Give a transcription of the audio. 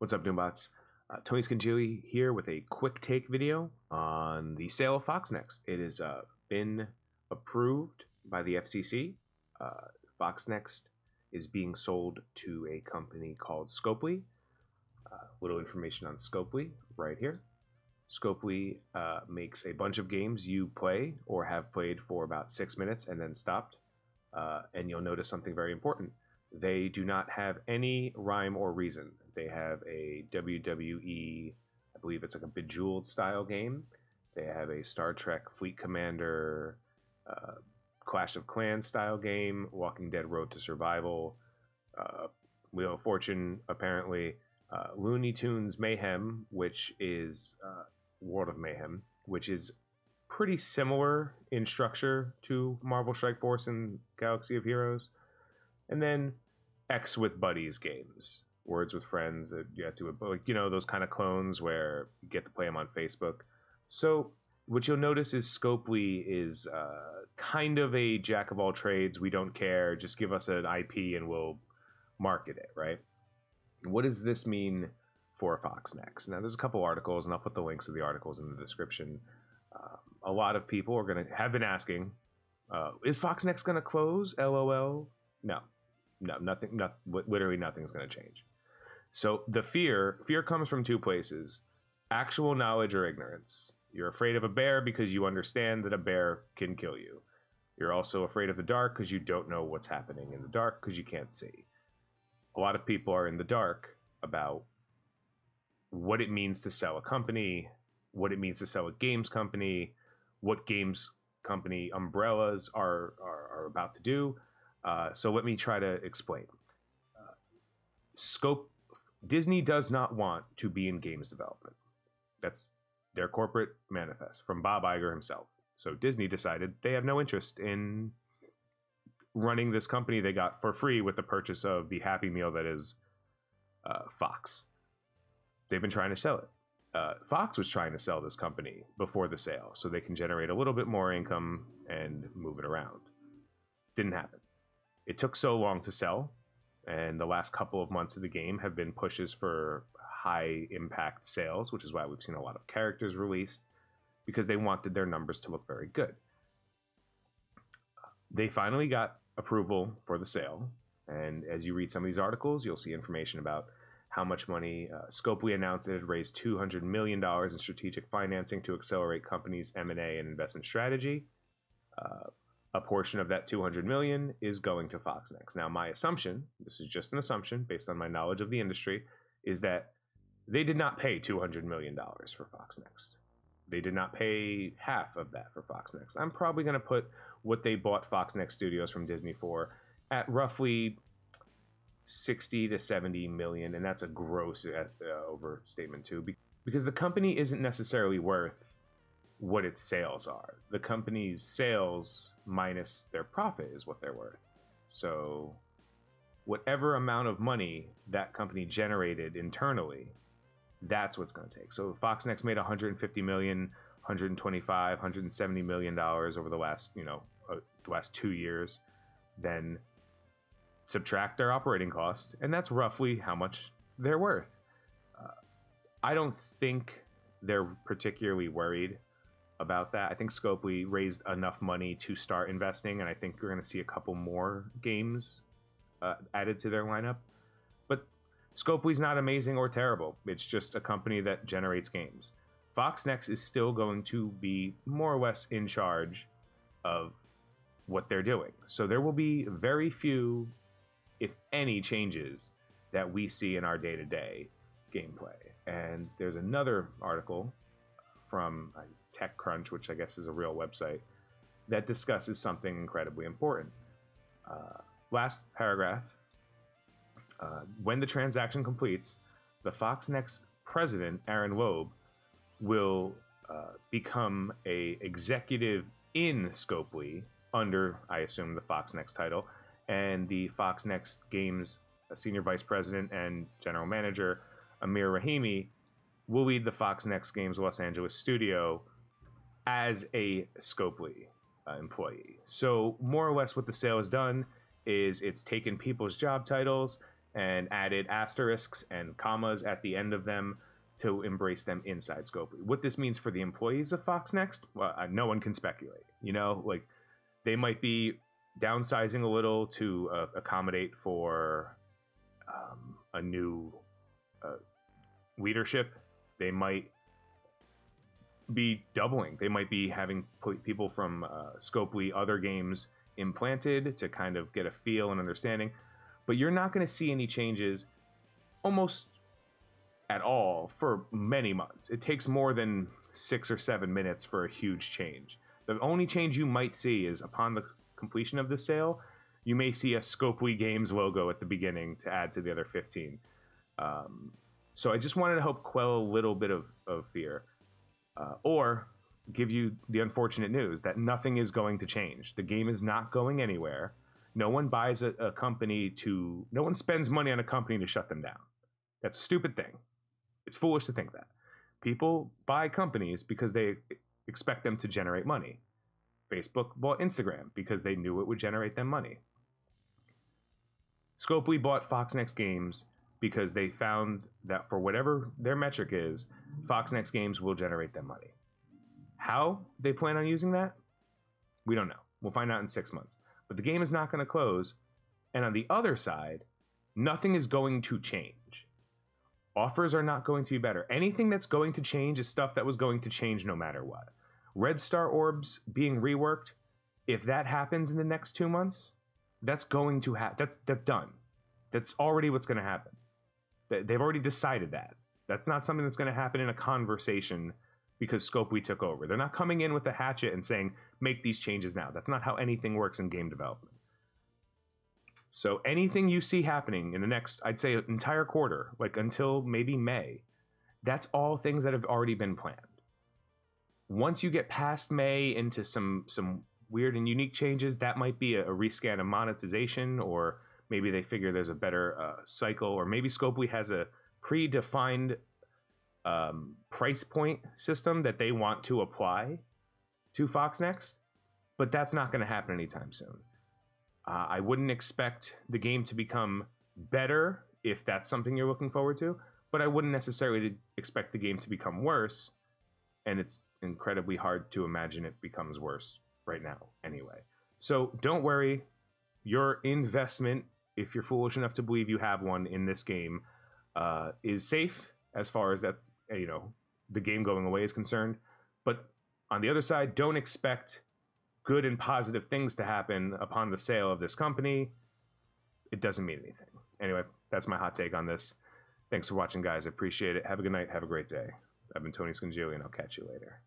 What's up, Doombots? Uh, Tony Scungili here with a quick take video on the sale of FoxNext. It has uh, been approved by the FCC. Uh, FoxNext is being sold to a company called Scopely. Uh, little information on Scopely right here. Scopely uh, makes a bunch of games you play or have played for about six minutes and then stopped. Uh, and you'll notice something very important. They do not have any rhyme or reason. They have a WWE, I believe it's like a Bejeweled style game. They have a Star Trek Fleet Commander, uh, Clash of Clans style game, Walking Dead Road to Survival, uh, Wheel of Fortune, apparently, uh, Looney Tunes Mayhem, which is uh, World of Mayhem, which is pretty similar in structure to Marvel Strike Force and Galaxy of Heroes. And then X with Buddies games, Words with Friends, that you have to, like, you know, those kind of clones where you get to play them on Facebook. So what you'll notice is Scopely is uh, kind of a jack of all trades. We don't care. Just give us an IP and we'll market it, right? What does this mean for FoxNext? Now, there's a couple articles, and I'll put the links to the articles in the description. Um, a lot of people are going to have been asking, uh, is FoxNext going to close? LOL. No, no, nothing. Not, literally, nothing's going to change. So the fear, fear comes from two places: actual knowledge or ignorance. You're afraid of a bear because you understand that a bear can kill you. You're also afraid of the dark because you don't know what's happening in the dark because you can't see. A lot of people are in the dark about what it means to sell a company, what it means to sell a games company, what games company umbrellas are are, are about to do. Uh, so let me try to explain. Uh, scope Disney does not want to be in games development. That's their corporate manifest from Bob Iger himself. So Disney decided they have no interest in running this company they got for free with the purchase of the Happy Meal that is uh, Fox. They've been trying to sell it. Uh, Fox was trying to sell this company before the sale so they can generate a little bit more income and move it around. Didn't happen. It took so long to sell, and the last couple of months of the game have been pushes for high impact sales, which is why we've seen a lot of characters released because they wanted their numbers to look very good. They finally got approval for the sale, and as you read some of these articles, you'll see information about how much money uh, Scopely announced it had raised $200 million in strategic financing to accelerate companies' M&A and investment strategy. Uh, a portion of that 200 million is going to FoxNext. Now, my assumption, this is just an assumption based on my knowledge of the industry, is that they did not pay $200 million for FoxNext. They did not pay half of that for FoxNext. I'm probably going to put what they bought FoxNext Studios from Disney for at roughly 60 to 70 million, and that's a gross uh, overstatement too, because the company isn't necessarily worth what its sales are. The company's sales minus their profit is what they're worth. So, whatever amount of money that company generated internally, that's what's going to take. So, FoxNext made 150 million, 125, 170 million dollars over the last, you know, uh, the last 2 years. Then subtract their operating cost, and that's roughly how much they're worth. Uh, I don't think they're particularly worried about that. I think Scopely raised enough money to start investing, and I think we're going to see a couple more games uh, added to their lineup. But Scopely's not amazing or terrible. It's just a company that generates games. FoxNext is still going to be more or less in charge of what they're doing. So there will be very few, if any, changes that we see in our day to day gameplay. And there's another article from uh, TechCrunch, which I guess is a real website, that discusses something incredibly important. Uh, last paragraph uh, when the transaction completes, the FoxNext president, Aaron Loeb, will uh, become a executive in Scopely under, I assume, the FoxNext title, and the FoxNext Games senior vice president and general manager, Amir Rahimi, will lead the FoxNext Games Los Angeles studio as a Scopely uh, employee. So more or less, what the sale has done is it's taken people's job titles and added asterisks and commas at the end of them to embrace them inside Scopely. What this means for the employees of Fox Next, well, uh, no one can speculate. You know, like they might be downsizing a little to uh, accommodate for um, a new uh, leadership. They might be doubling. They might be having people from uh, Scopely other games implanted to kind of get a feel and understanding. But you're not going to see any changes almost at all for many months. It takes more than six or seven minutes for a huge change. The only change you might see is upon the completion of the sale, you may see a Scopely Games logo at the beginning to add to the other 15. Um, so I just wanted to help quell a little bit of, of fear. Uh, or give you the unfortunate news that nothing is going to change. The game is not going anywhere. No one buys a, a company to, no one spends money on a company to shut them down. That's a stupid thing. It's foolish to think that. People buy companies because they expect them to generate money. Facebook bought Instagram because they knew it would generate them money. Scopely bought Fox Next Games because they found that for whatever their metric is, Fox Next Games will generate them money. How they plan on using that, we don't know. We'll find out in six months. But the game is not going to close. And on the other side, nothing is going to change. Offers are not going to be better. Anything that's going to change is stuff that was going to change no matter what. Red Star orbs being reworked, if that happens in the next two months, that's going to happen. That's that's done. That's already what's going to happen. They've already decided that. That's not something that's going to happen in a conversation because Scopely took over. They're not coming in with a hatchet and saying, make these changes now. That's not how anything works in game development. So anything you see happening in the next, I'd say, entire quarter, like until maybe May, that's all things that have already been planned. Once you get past May into some some weird and unique changes, that might be a, a rescan of monetization, or maybe they figure there's a better uh, cycle, or maybe Scopely has a predefined um, price point system that they want to apply to Fox Next, but that's not going to happen anytime soon. Uh, I wouldn't expect the game to become better if that's something you're looking forward to, but I wouldn't necessarily expect the game to become worse, and it's incredibly hard to imagine it becomes worse right now anyway. So don't worry, your investment, if you're foolish enough to believe you have one in this game, uh, is safe as far as that's you know the game going away is concerned. But on the other side, don't expect good and positive things to happen upon the sale of this company. It doesn't mean anything. Anyway, that's my hot take on this. Thanks for watching, guys. I appreciate it. Have a good night. Have a great day. I've been Tony Scungili, and I'll catch you later.